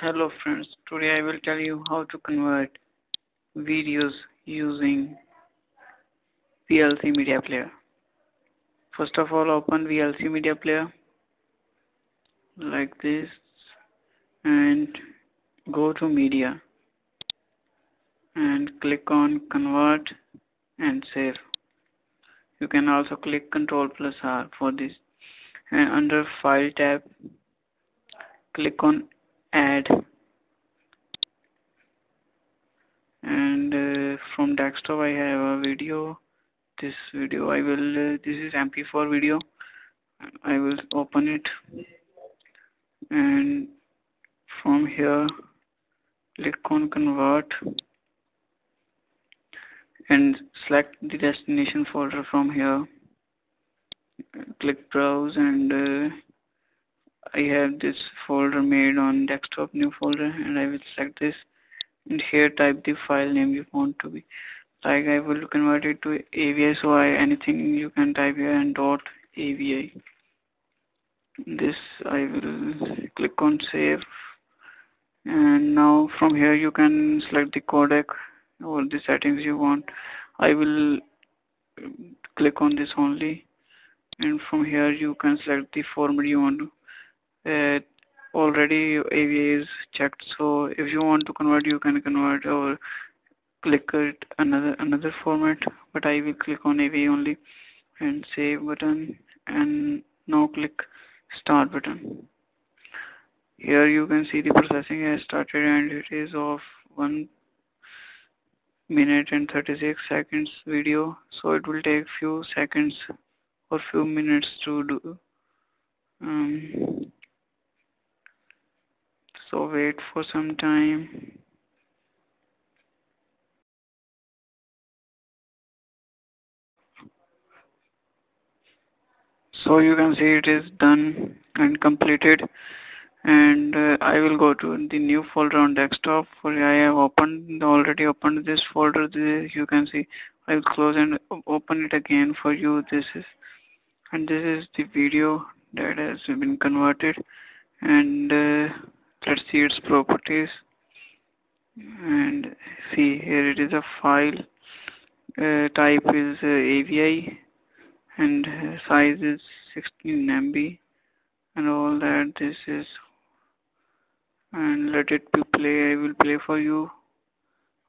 Hello friends, today I will tell you how to convert videos using VLC Media Player. First of all open VLC Media Player like this and go to media and click on convert and save. You can also click Ctrl plus R for this and under file tab click on add. And uh, from desktop I have a video. This video I will uh, this is mp4 video. I will open it. And from here click on convert. And select the destination folder from here. Click browse and uh, I have this folder made on desktop new folder and I will select this. And here type the file name you want to be. Like I will convert it to AVI so I anything you can type here and dot AVI this I will click on save. And now from here you can select the codec or the settings you want. I will click on this only. And from here you can select the format you want to uh, already AVI is checked so if you want to convert you can convert or click it another another format but I will click on AVI only and save button and now click start button. Here you can see the processing has started and it is of 1 minute and 36 seconds video so it will take few seconds or few minutes to do um, so wait for some time. So you can see it is done and completed. And uh, I will go to the new folder on desktop. For I have opened already opened this folder. This you can see I will close and open it again for you. This is and this is the video that has been converted. And uh, let's see its properties. And see here it is a file. Uh, type is uh, AVI and uh, size is 16 MB and all that this is. And let it be play I will play for you.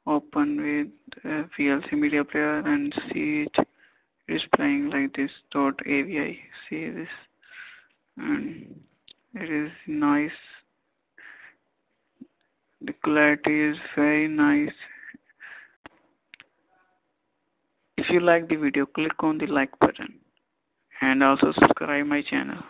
Open with uh, VLC media player and see it is playing like this dot AVI see this? And it is nice the clarity is very nice. If you like the video click on the like button and also subscribe my channel